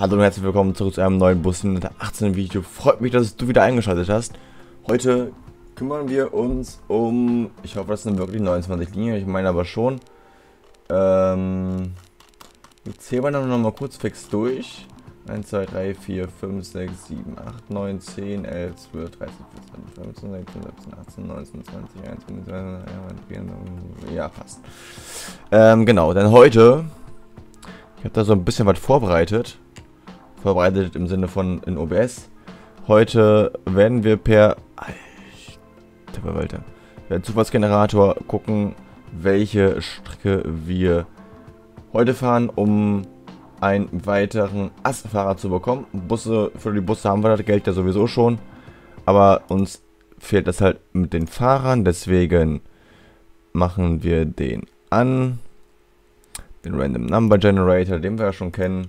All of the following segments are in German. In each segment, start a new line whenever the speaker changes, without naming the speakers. Hallo und herzlich willkommen zurück zu einem neuen Bussen 18 Video. Freut mich, dass du wieder eingeschaltet hast. Heute kümmern wir uns um, ich hoffe, das sind wirklich 29 Linien, ich meine aber schon. Ähm, wir zählen wir dann nochmal kurz fix durch. 1, 2, 3, 4, 5, 6, 7, 8, 9, 10, 11, 12, 13, 14, 15, 16, 17, 18, 19, 20, 21, 22, 23, ja, passt. Ähm, genau, dann heute, ich habe da so ein bisschen was vorbereitet verbreitet im Sinne von in OBS. Heute werden wir per, alter Verwalter, Zufallsgenerator gucken, welche Strecke wir heute fahren, um einen weiteren Assfahrer zu bekommen. Busse, für die Busse haben wir das Geld ja sowieso schon, aber uns fehlt das halt mit den Fahrern, deswegen machen wir den an. Den Random Number Generator, den wir ja schon kennen.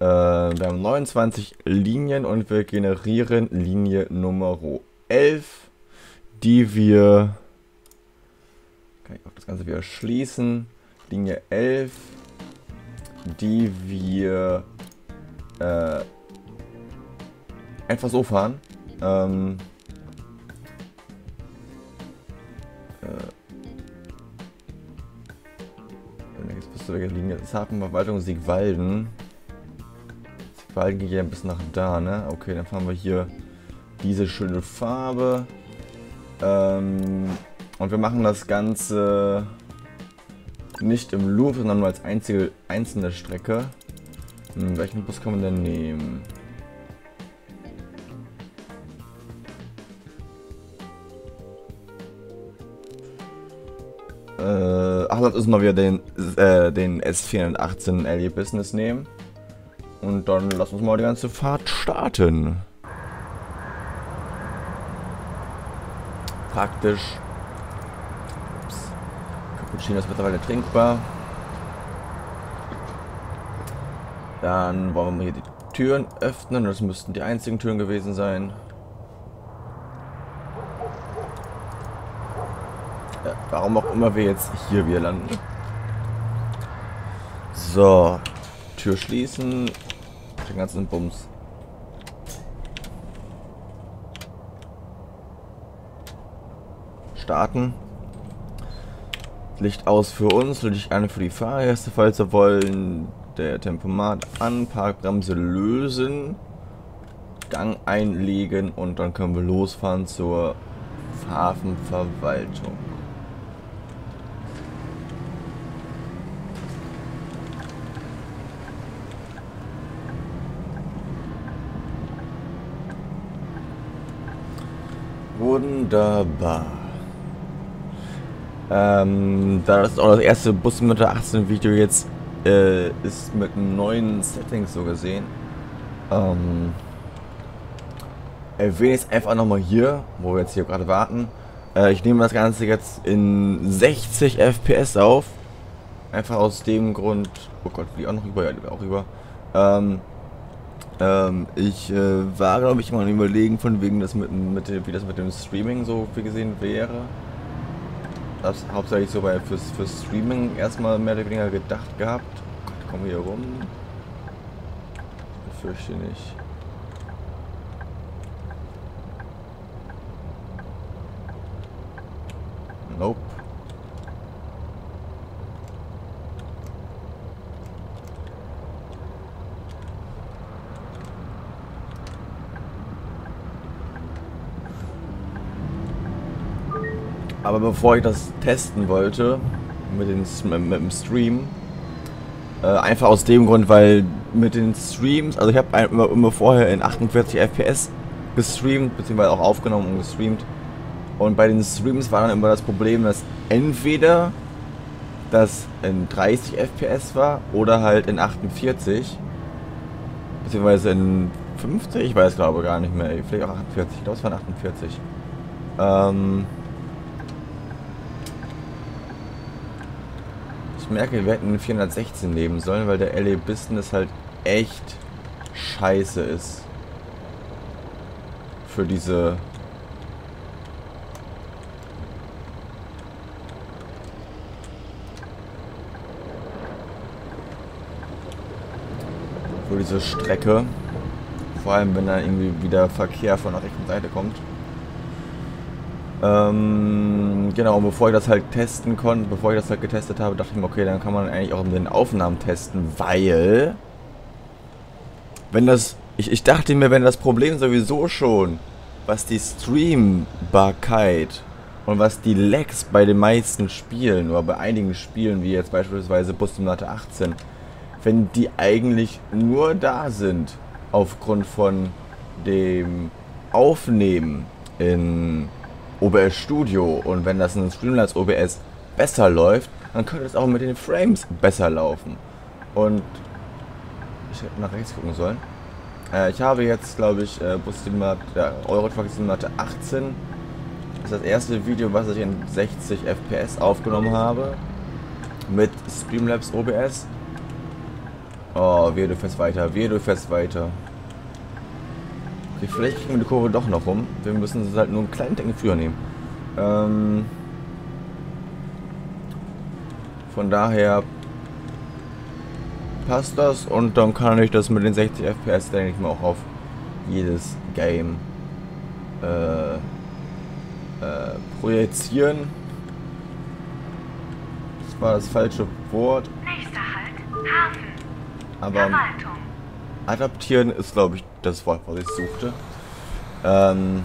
Äh, wir haben 29 Linien und wir generieren Linie Nummer 11, die wir... Kann ich auch das Ganze wieder schließen. Linie 11, die wir äh, einfach so fahren. Ähm, äh, du welche Linie? Zartenverwaltung Siegwalden. Balken geht ja bis nach da, ne? Okay, dann fahren wir hier diese schöne Farbe. Ähm, und wir machen das Ganze nicht im Loop, sondern nur als einzige, einzelne Strecke. Hm, welchen Bus kann man denn nehmen? Äh, ach, lass uns mal wieder den, äh, den S418 LE Business nehmen. Und dann lass uns mal die ganze Fahrt starten. Praktisch. Ups. Cappuccino ist mittlerweile trinkbar. Dann wollen wir hier die Türen öffnen. Das müssten die einzigen Türen gewesen sein. Ja, warum auch immer wir jetzt hier wieder landen. So. Tür schließen den ganzen Bums. Starten. Licht aus für uns, Licht an für die Fahrgäste, falls wir wollen. Der Tempomat an, Parkbremse lösen, Gang einlegen und dann können wir losfahren zur Hafenverwaltung. Wunderbar. Ähm, da das auch das erste Bus mit der 18 Video jetzt äh, ist mit einem neuen Setting so gesehen, ähm, erwähne ich es einfach nochmal hier, wo wir jetzt hier gerade warten. Äh, ich nehme das Ganze jetzt in 60 FPS auf. Einfach aus dem Grund, oh Gott, wie auch noch über, ja, auch über. Ähm, ähm, ich äh, war, glaube ich, mal überlegen, von wegen, das mit, mit, wie das mit dem Streaming so viel gesehen wäre. Das hauptsächlich so bei fürs, fürs Streaming erstmal mehr oder weniger gedacht gehabt. Oh Gott, kommen wir hier rum? Ich fürchte nicht. Nope. Aber bevor ich das testen wollte, mit, den, mit dem Stream, äh, einfach aus dem Grund, weil mit den Streams, also ich habe immer, immer vorher in 48 FPS gestreamt, beziehungsweise auch aufgenommen und gestreamt. Und bei den Streams war dann immer das Problem, dass entweder das in 30 FPS war oder halt in 48, beziehungsweise in 50, ich weiß glaube gar nicht mehr, vielleicht auch 48, ich glaube es waren 48. Ähm, merke, wir hätten 416 leben sollen, weil der LA Business halt echt scheiße ist. Für diese... Für diese Strecke. Vor allem, wenn da irgendwie wieder Verkehr von der rechten Seite kommt. Ähm, genau, und bevor ich das halt testen konnte, bevor ich das halt getestet habe, dachte ich mir, okay, dann kann man eigentlich auch in den Aufnahmen testen, weil... Wenn das... Ich, ich dachte mir, wenn das Problem sowieso schon, was die Streambarkeit und was die Lags bei den meisten Spielen oder bei einigen Spielen, wie jetzt beispielsweise Bus Simulator 18, wenn die eigentlich nur da sind aufgrund von dem Aufnehmen in OBS Studio. Und wenn das in Streamlabs OBS besser läuft, dann könnte es auch mit den Frames besser laufen. Und ich hätte nach rechts gucken sollen. Äh, ich habe jetzt, glaube ich, äh, Bus ja, Eurotruck Simulator 18. Das ist das erste Video, was ich in 60 FPS aufgenommen habe. Mit Streamlabs OBS. Oh, wir du fährst weiter, wir du fährst weiter. Vielleicht kriegen wir die Kurve doch noch rum. Wir müssen es halt nur einen kleinen Ding früher nehmen. Ähm von daher passt das und dann kann ich das mit den 60 FPS, denke ich mal, auch auf jedes Game äh, äh, projizieren. Das war das falsche Wort.
Nächster Halt, Hafen.
Aber adaptieren ist, glaube ich, das Wort, was ich suchte. Ähm,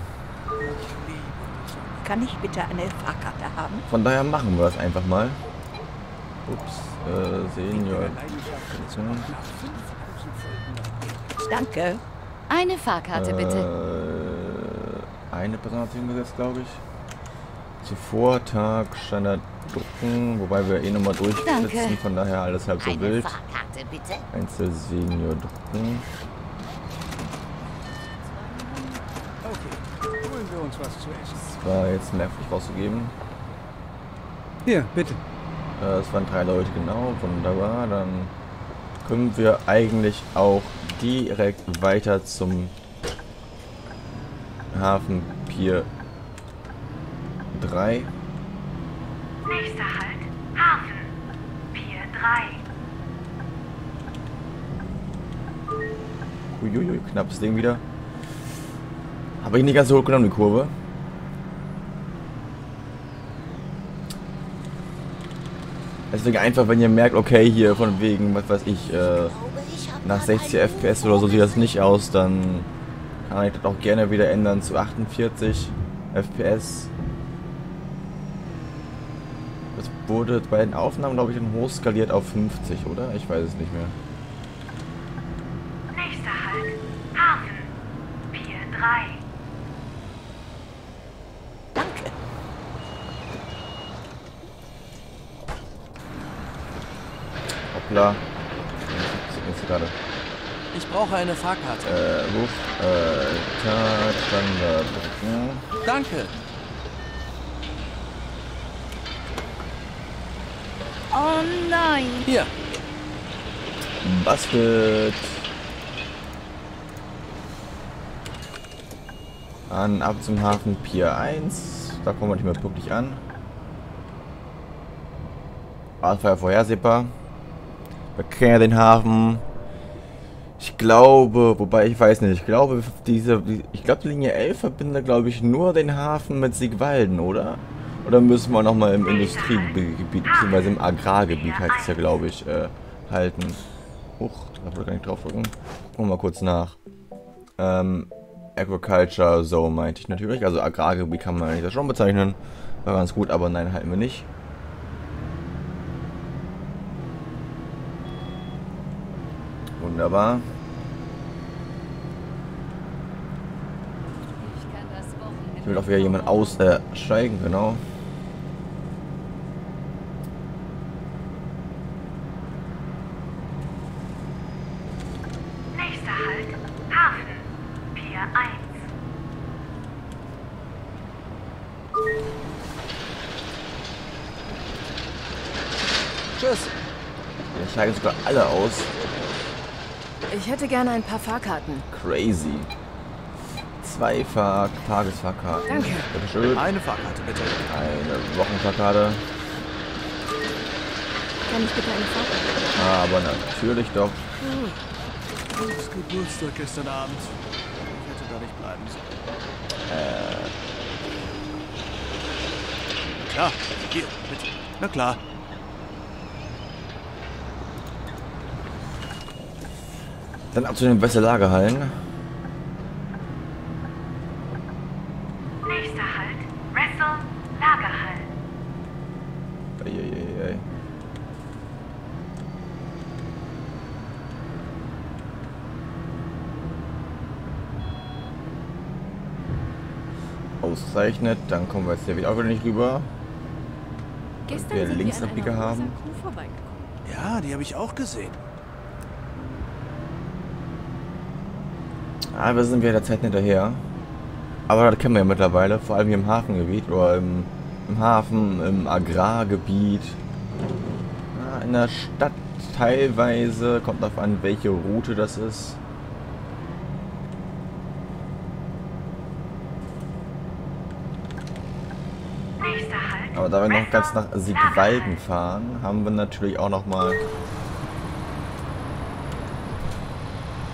Kann ich bitte eine Fahrkarte haben?
Von daher machen wir das einfach mal. Ups, äh, Senior. Danke. Eine Fahrkarte äh, bitte. Eine Person hat hingesetzt, glaube ich. Zuvor Tag Standard Drucken, wobei wir eh nochmal durchblitzen, von daher alles halb so eine wild. Fahrkarte bitte. Einzel Senior Drucken. uns was zu essen. Das war jetzt nervig rauszugeben. Hier, bitte. Äh, es waren drei Leute, genau. Wunderbar. Dann können wir eigentlich auch direkt weiter zum Hafenpier 3.
Nächster Halt, Hafen, Pier
3. Uiuiui, knappes Ding wieder. Habe ich nicht ganz so hoch genommen, die Kurve. Deswegen einfach, wenn ihr merkt, okay, hier von wegen, was weiß ich, äh, nach 60 FPS oder so sieht das nicht aus, dann kann ich das auch gerne wieder ändern zu 48 FPS. Das wurde bei den Aufnahmen, glaube ich, dann hochskaliert auf 50, oder? Ich weiß es nicht mehr. brauche eine Fahrkarte. Äh, Ruf, äh, Tag, Standard drücken. Äh, Danke.
Oh nein. Hier.
Bastet. Dann ab zum Hafen Pier 1. Da kommen wir nicht mehr pünktlich an. war Radfeuer vorhersehbar. Wir kennen den Hafen. Ich glaube, wobei ich weiß nicht, ich glaube, diese, ich glaube, die Linie 11 verbindet, glaube ich, nur den Hafen mit Sigwalden, oder? Oder müssen wir nochmal im Industriegebiet, beziehungsweise im Agrargebiet heißt es ja, glaube ich, äh, halten. Huch, da wollte gar nicht drauf drücken. Gucken wir mal kurz nach. Ähm, Agriculture Zone meinte ich natürlich. Also Agrargebiet kann man eigentlich schon bezeichnen. War ganz gut, aber nein, halten wir nicht. Wunderbar. Ich will auch wieder jemand aussteigen, äh, genau.
Nächster Halt, Tschüss.
Wir steigen sogar alle aus.
Ich hätte gerne ein paar Fahrkarten.
Crazy zwei Fahr Tagesfahrkarten. Danke. Bitte schön. Eine Fahrkarte, bitte. Eine Wochenfahrkarte.
Kann ich bitte eine Fahrkarte?
Aber natürlich doch.
Hm.
Jungs Geburtstag gestern Abend. Ich hätte da nicht bleiben sollen. Äh. Klar, hier, bitte. Na klar. Dann ab zu den Lagerhallen. aufgezeichnet. Dann kommen wir jetzt hier wieder auch wieder nicht rüber.
Gestern wir sind Linksabbieger wir haben.
Ja, die habe ich auch gesehen. Aber ah, sind wir der Zeit hinterher. Aber das kennen wir ja mittlerweile, vor allem hier im Hafengebiet oder im, im Hafen, im Agrargebiet. Ja, ah, in der Stadt teilweise, kommt darauf an, welche Route das ist. Aber da wir noch ganz nach Siegwalden fahren, haben wir natürlich auch noch mal...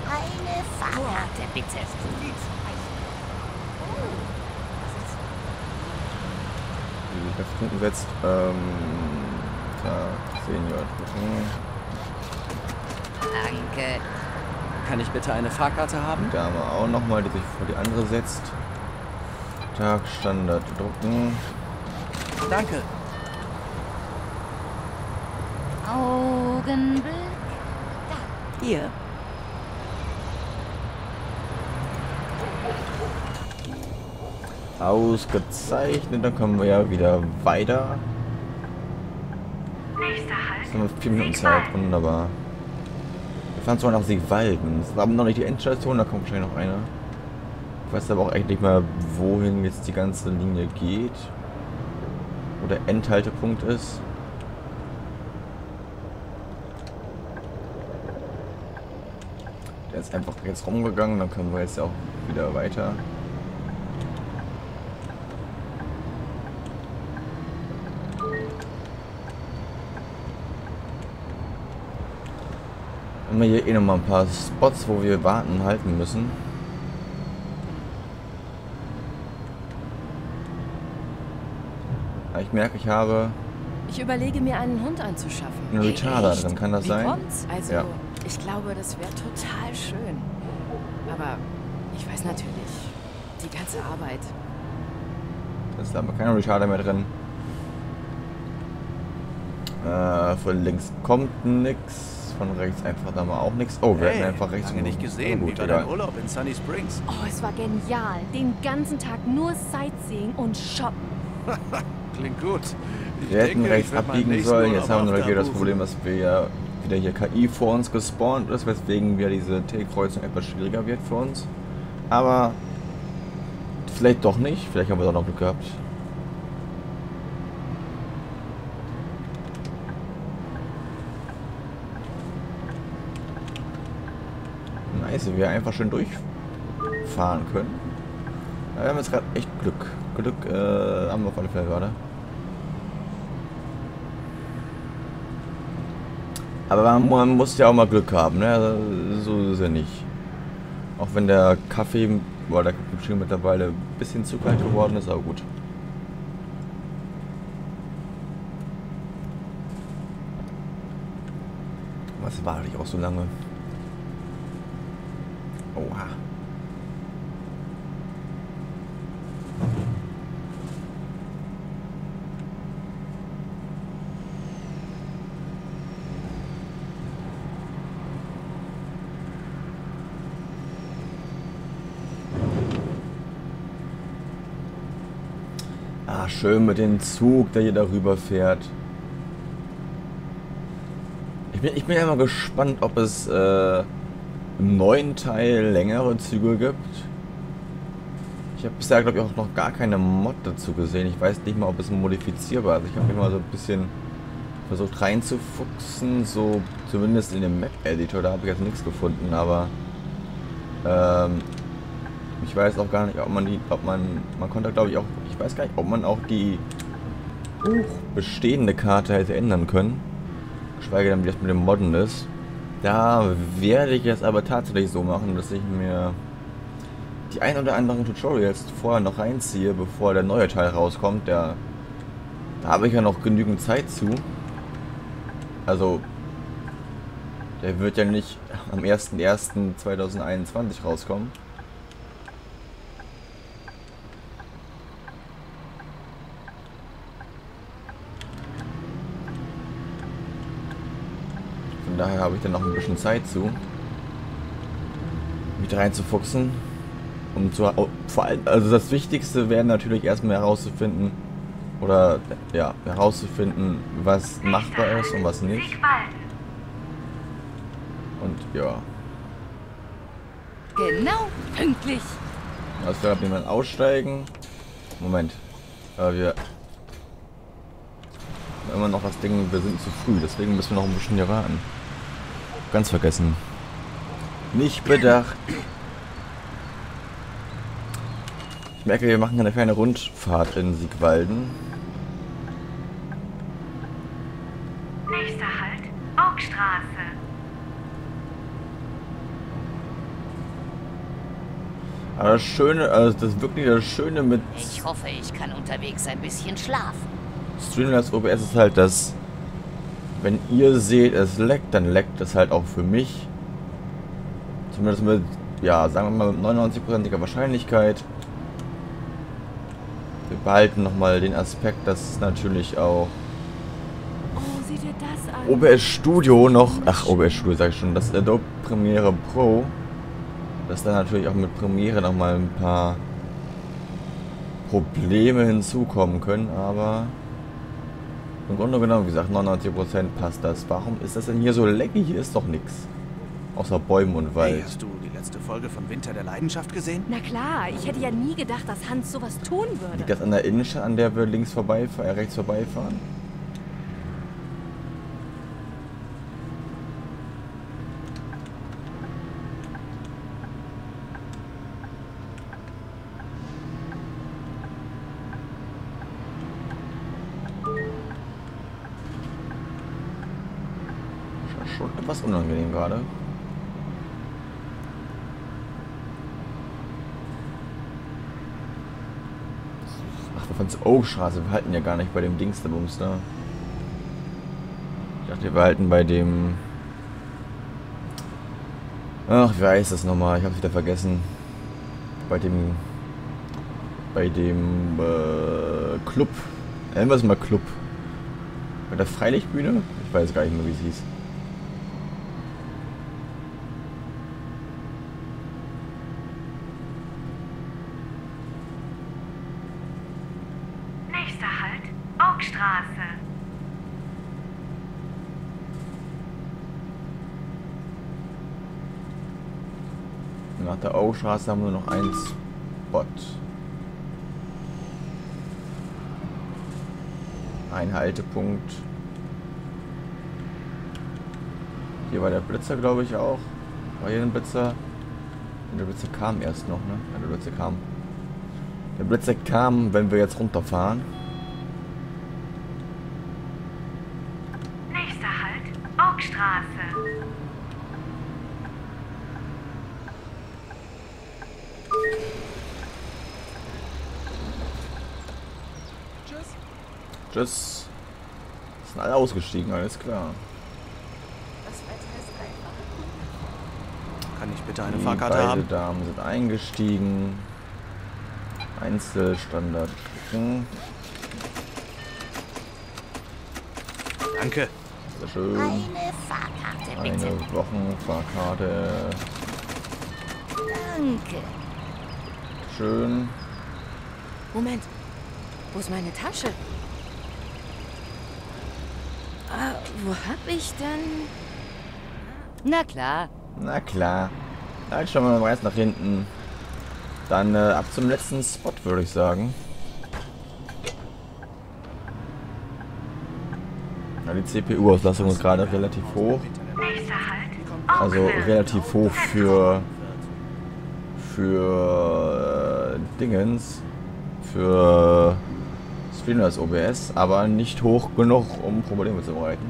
Eine Fahrkarte, bitte.
Wie das wir jetzt? Ähm... Da, Senior drücken.
Danke.
Kann ich bitte eine Fahrkarte haben? Die wir auch nochmal, die sich vor die andere setzt. Tag, Standard drucken. Danke.
Augenblick. Da. Hier.
Ausgezeichnet. Dann kommen wir ja wieder weiter.
Jetzt haben wir vier Minuten Zeit.
Wunderbar. Wir fahren zwar nach Siegwalden. Das ist aber noch nicht die Endstation. Da kommt wahrscheinlich noch einer. Ich weiß aber auch echt nicht mal, wohin jetzt die ganze Linie geht wo der Endhaltepunkt ist. Der ist einfach jetzt rumgegangen, dann können wir jetzt auch wieder weiter. Haben wir hier eh nochmal ein paar Spots, wo wir warten halten müssen. Ich merke, ich habe...
Ich überlege mir, einen Hund anzuschaffen. Einen Retarder dann kann das Wie sein? Kommt's? Also, ja. ich glaube, das wäre total schön. Aber ich weiß natürlich, die ganze Arbeit.
Da ist aber kein Retarder mehr drin. Äh, von links kommt nichts. von rechts einfach da mal auch nichts. Oh, wir hey, hätten einfach rechts. Lange nicht gesehen. Oh, gut, Wie war dein Urlaub in Sunny Springs?
Oh, es war genial. Den ganzen Tag nur Sightseeing und Shoppen.
Klingt gut. Ich wir hätten rechts abbiegen sollen. Jetzt haben wir natürlich das Problem, dass wir ja wieder hier KI vor uns gespawnt ist, weswegen wir diese T-Kreuzung etwas schwieriger wird für uns. Aber vielleicht doch nicht. Vielleicht haben wir doch noch Glück gehabt. Nice, wir einfach schön durchfahren können. Aber wir haben jetzt gerade echt Glück. Glück äh, haben wir auf alle Fälle gerade. Aber man, man, muss ja auch mal Glück haben, ne? Also, so ist er nicht. Auch wenn der Kaffee weil der Kaffee mittlerweile ein bisschen zu kalt geworden ist, aber gut. Was warte ich auch so lange? Oha. schön mit dem Zug, der hier darüber fährt. Ich bin, ich bin ja mal gespannt, ob es äh, im neuen Teil längere Züge gibt. Ich habe bisher, glaube ich, auch noch gar keine Mod dazu gesehen. Ich weiß nicht mal, ob es modifizierbar ist. Ich habe mich mal so ein bisschen versucht reinzufuchsen, so zumindest in dem Map-Editor. Da habe ich jetzt nichts gefunden, aber ähm, ich weiß auch gar nicht, ob man die, ob man, man konnte, glaube ich, auch weiß gar nicht, ob man auch die uh, bestehende Karte hätte ändern können. Geschweige denn, wie das mit dem Modden ist. Da werde ich es aber tatsächlich so machen, dass ich mir die ein oder anderen Tutorials vorher noch reinziehe, bevor der neue Teil rauskommt. Der, da habe ich ja noch genügend Zeit zu. Also, der wird ja nicht am 01.01.2021 rauskommen. habe ich dann noch ein bisschen Zeit zu, mich reinzufuchsen. Und zu, vor allem, also das Wichtigste wäre natürlich erstmal herauszufinden, oder ja, herauszufinden, was machbar ist und was nicht. Und ja.
Genau, pünktlich.
Also da hat jemand aussteigen. Moment. Aber wir immer noch das Ding, wir sind zu früh, deswegen müssen wir noch ein bisschen hier warten. Ganz vergessen. Nicht bedacht. Ich merke, wir machen eine kleine Rundfahrt in Siegwalden.
Nächster Halt, Augstraße.
Aber das Schöne, also das ist wirklich das Schöne mit... Ich hoffe,
ich kann unterwegs ein bisschen schlafen.
Streamlabs OBS ist halt, das wenn ihr seht, es leckt, dann leckt es halt auch für mich. Zumindest mit, ja, sagen wir mal 99%iger Wahrscheinlichkeit. Wir behalten nochmal den Aspekt, dass natürlich auch OBS Studio noch, ach OBS Studio sage ich schon, das Adobe Premiere Pro, dass da natürlich auch mit Premiere nochmal ein paar Probleme hinzukommen können, aber im Grunde genommen, wie gesagt, 99% passt das. Warum ist das denn hier so leckig? Hier ist doch nichts. Außer Bäumen und Wald. Hey, hast du die letzte Folge von Winter der Leidenschaft gesehen? Na
klar, ich hätte ja nie gedacht, dass Hans sowas tun würde. Liegt das
an der Innenstadt, an der wir links vorbeifahren, äh, rechts vorbeifahren? etwas unangenehm gerade. Ach, wir fahren zur Oak-Straße. Oh, wir halten ja gar nicht bei dem Dingsterbums da. Ne? Ich dachte, wir halten bei dem... Ach, wie heißt das nochmal? Ich hab's wieder vergessen. Bei dem... Bei dem... Äh, Club. Nennen wir es mal Club. Bei der Freilichtbühne? Ich weiß gar nicht mehr, wie es hieß. Straße haben wir nur noch einen Spot. Ein Haltepunkt. Hier war der Blitzer, glaube ich, auch. War hier ein Blitzer? Der Blitzer kam erst noch, ne? Der Blitzer kam. Der Blitzer kam, wenn wir jetzt runterfahren. das sind alle ausgestiegen, alles klar. Kann ich bitte eine Die Fahrkarte beide haben? Damen sind eingestiegen. Einzelstandard. Hm. Danke. Sehr schön. Eine Fahrkarte, bitte. Eine Wochenfahrkarte. Danke. Schön.
Moment. Wo ist meine Tasche? Ah, wo hab ich denn... Na klar.
Na klar. Dann halt schauen wir mal erst nach hinten. Dann äh, ab zum letzten Spot, würde ich sagen. Na, die CPU-Auslastung ist gerade relativ hoch.
Also relativ
hoch für... für... Äh, Dingens. Für... Äh, spielen das OBS, aber nicht hoch genug, um Probleme zu bereiten.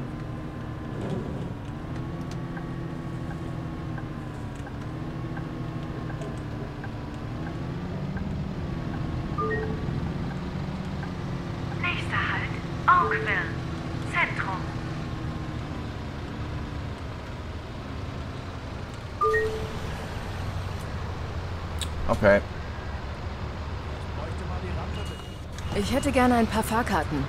Halt. Okay.
Ich hätte gerne ein paar Fahrkarten.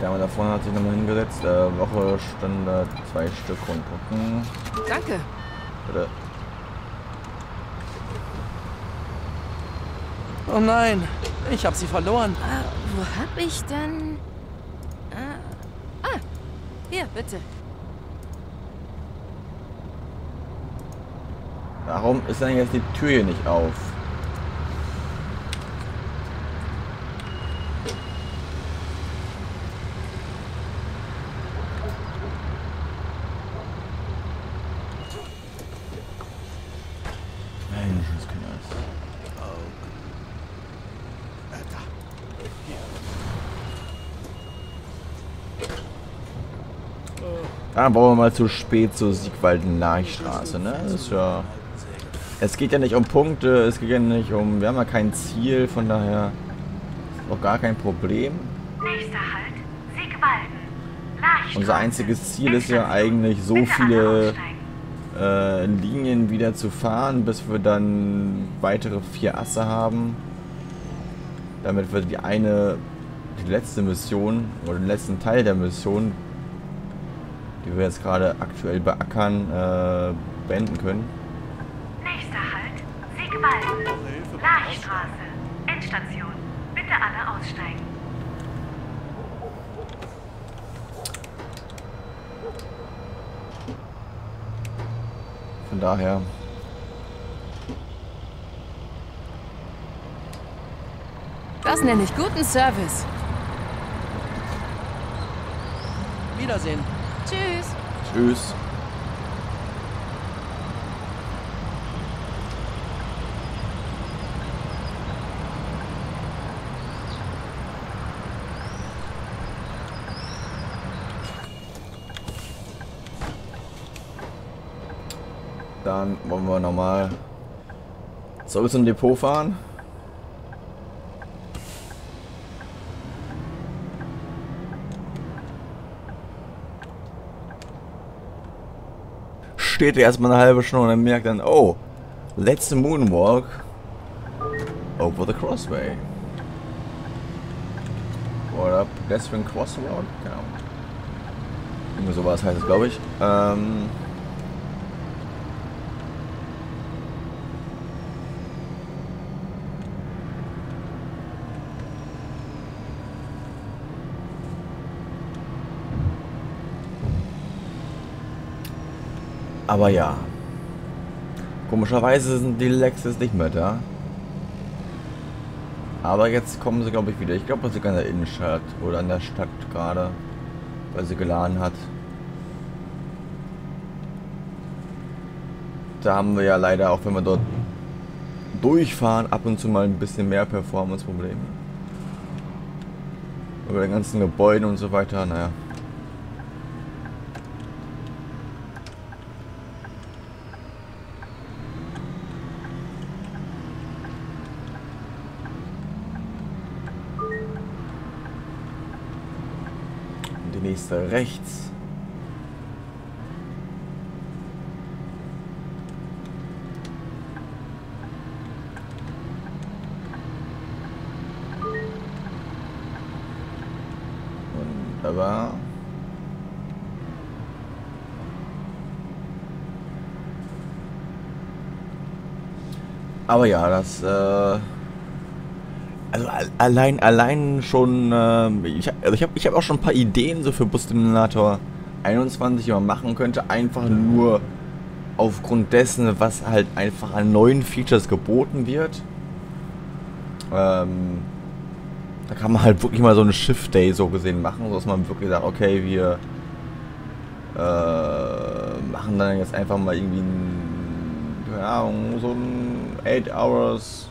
Da da vorne hat sich nochmal hingesetzt. Äh, Woche Standard zwei Stück und gucken. Danke. Bitte. Oh nein, ich habe sie verloren.
Ah, wo hab ich denn? Ah, ah, hier, bitte.
Warum ist denn jetzt die Tür hier nicht auf? Oh. Äh, da ah, wir mal zu spät zur siegwalden laichstraße ne? Das ist ja es geht ja nicht um Punkte, es geht ja nicht um... Wir haben ja kein Ziel, von daher ist auch gar kein Problem.
Nächster Halt, Siegwalden. Unser
einziges Ziel ist ja eigentlich, so viele äh, Linien wieder zu fahren, bis wir dann weitere vier Asse haben. Damit wir die eine, die letzte Mission oder den letzten Teil der Mission, die wir jetzt gerade aktuell beackern, äh, beenden können.
Lachstraße, Endstation. Bitte alle aussteigen. Von daher. Das
nenne ich guten
Service. Wiedersehen. Tschüss.
Tschüss. wollen wir nochmal zurück zum Depot fahren. Steht erstmal eine halbe Stunde und dann merkt dann, oh, letzte Moonwalk over the Crossway. What up, Pedestrian Crossroad, genau. Irgendwie sowas heißt es, glaube ich. Ähm Aber ja. Komischerweise sind die Lexus nicht mehr da. Aber jetzt kommen sie, glaube ich, wieder. Ich glaube, sie sogar in der Innenstadt oder in der Stadt gerade, weil sie geladen hat. Da haben wir ja leider, auch wenn wir dort durchfahren, ab und zu mal ein bisschen mehr Performance-Probleme. Über den ganzen Gebäuden und so weiter, naja. nächste rechts. Wunderbar. Aber ja, das... Äh allein, allein schon, ähm, ich, also ich habe ich hab auch schon ein paar Ideen so für Bus Simulator 21, die man machen könnte, einfach nur aufgrund dessen, was halt einfach an neuen Features geboten wird. Ähm, da kann man halt wirklich mal so einen Shift Day so gesehen machen, sodass man wirklich sagt, okay, wir äh, machen dann jetzt einfach mal irgendwie, einen, keine Ahnung, so ein 8 Hours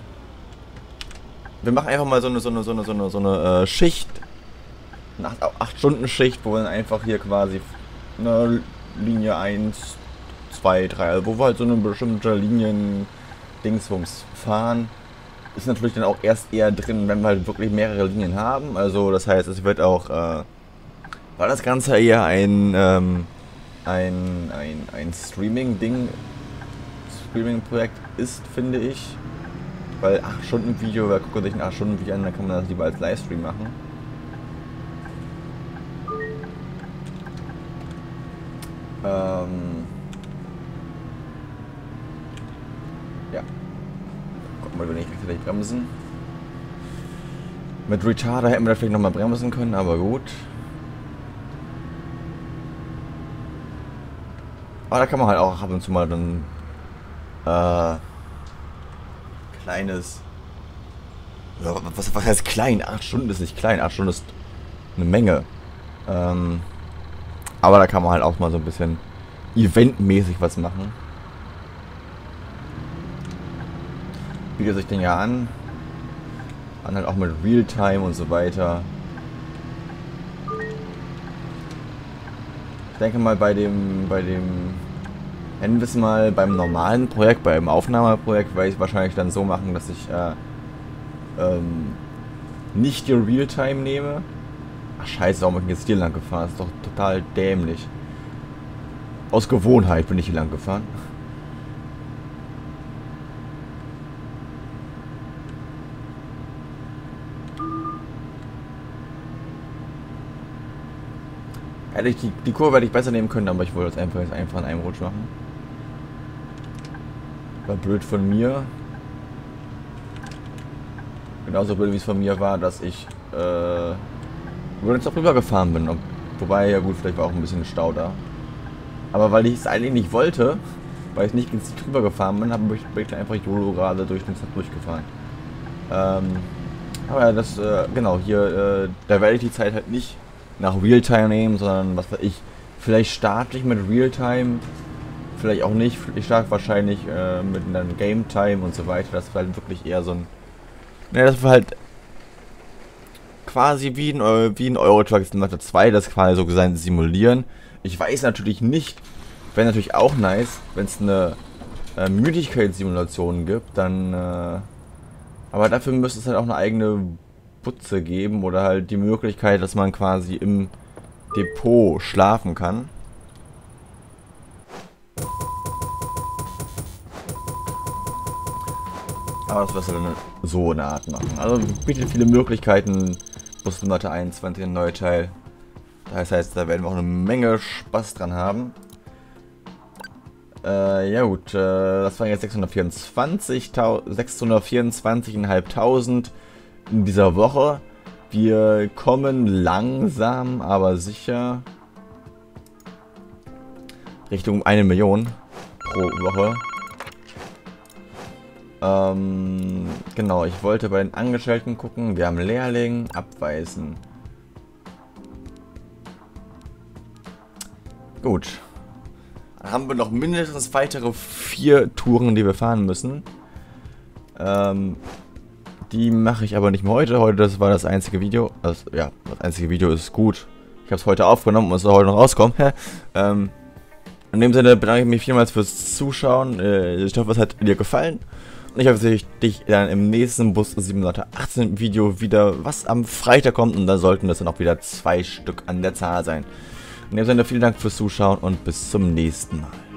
wir machen einfach mal so eine, so eine, so eine, so eine, so eine äh, Schicht. Eine 8-Stunden-Schicht, wo wir dann einfach hier quasi eine Linie 1, 2, 3, wo wir halt so eine bestimmte Linien-Dingsbums fahren. Ist natürlich dann auch erst eher drin, wenn wir halt wirklich mehrere Linien haben. Also das heißt, es wird auch, äh, war das Ganze eher ein, ähm, ein, ein, ein Streaming-Ding, Streaming-Projekt ist, finde ich. Weil 8 Stunden Video, wer guckt sich ein 8 Stunden Video an, dann kann man das lieber als Livestream machen. Ähm ja. Gucken wir, wenn ich rechtzeitig bremsen. Mit Retarder hätten wir da vielleicht nochmal bremsen können, aber gut. Aber da kann man halt auch ab und zu mal dann äh, kleines. Ja, was, was heißt klein? Acht Stunden ist nicht klein. Acht Stunden ist eine Menge. Ähm, aber da kann man halt auch mal so ein bisschen eventmäßig was machen. Bietet sich den ja an. Dann halt auch mit Realtime und so weiter. Ich denke mal bei dem, bei dem nennen wir es mal, beim normalen Projekt, beim Aufnahmeprojekt, werde ich wahrscheinlich dann so machen, dass ich äh, ähm, nicht die Realtime nehme. Ach scheiße, warum bin ich jetzt hier lang gefahren? Das ist doch total dämlich. Aus Gewohnheit bin ich hier lang gefahren. die, die Kurve hätte ich besser nehmen können, aber ich wollte es einfach einfach in einem Rutsch machen. War blöd von mir. Genauso blöd, wie es von mir war, dass ich äh, über den auch rübergefahren bin. Wobei, ja gut, vielleicht war auch ein bisschen Stau da. Aber weil ich es eigentlich nicht wollte, weil ich nicht ins Ziel drüber gefahren bin, habe ich einfach YOLO gerade durch den Zug durchgefahren. Ähm, aber ja, das, äh, genau, hier, äh, da werde ich die Zeit halt nicht nach Realtime nehmen, sondern was weiß ich, vielleicht starte ich mit Realtime vielleicht auch nicht. Ich schlage wahrscheinlich äh, mit einem Game Time und so weiter. Das ist halt wirklich eher so ein. Ne, das war halt quasi wie ein, wie in Euro Truck Simulator 2 das quasi so gesagt simulieren. Ich weiß natürlich nicht, wäre natürlich auch nice, wenn es eine äh, Müdigkeitssimulation gibt, dann. Äh, aber dafür müsste es halt auch eine eigene Butze geben oder halt die Möglichkeit, dass man quasi im Depot schlafen kann. Aber das wirst du dann so eine Art machen. Also bietet viele Möglichkeiten. Bus 21 ein neuer Teil. Das heißt, halt, da werden wir auch eine Menge Spaß dran haben. Äh, ja gut, äh, das waren jetzt 624.000, 624.500 in dieser Woche. Wir kommen langsam, aber sicher Richtung 1 Million pro Woche. Ähm, genau, ich wollte bei den Angestellten gucken. Wir haben Lehrling, abweisen. Gut. Dann haben wir noch mindestens weitere vier Touren, die wir fahren müssen. Ähm, die mache ich aber nicht mehr heute. Heute das war das einzige Video. Also, ja, das einzige Video ist gut. Ich habe es heute aufgenommen und es soll heute noch rauskommen. ähm, in dem Sinne bedanke ich mich vielmals fürs Zuschauen. Äh, ich hoffe, es hat dir gefallen. Ich hoffe, ich dich dann im nächsten Bus 718 Video wieder, was am Freitag kommt. Und da sollten das dann auch wieder zwei Stück an der Zahl sein. In dem Sinne, vielen Dank fürs Zuschauen und bis zum nächsten Mal.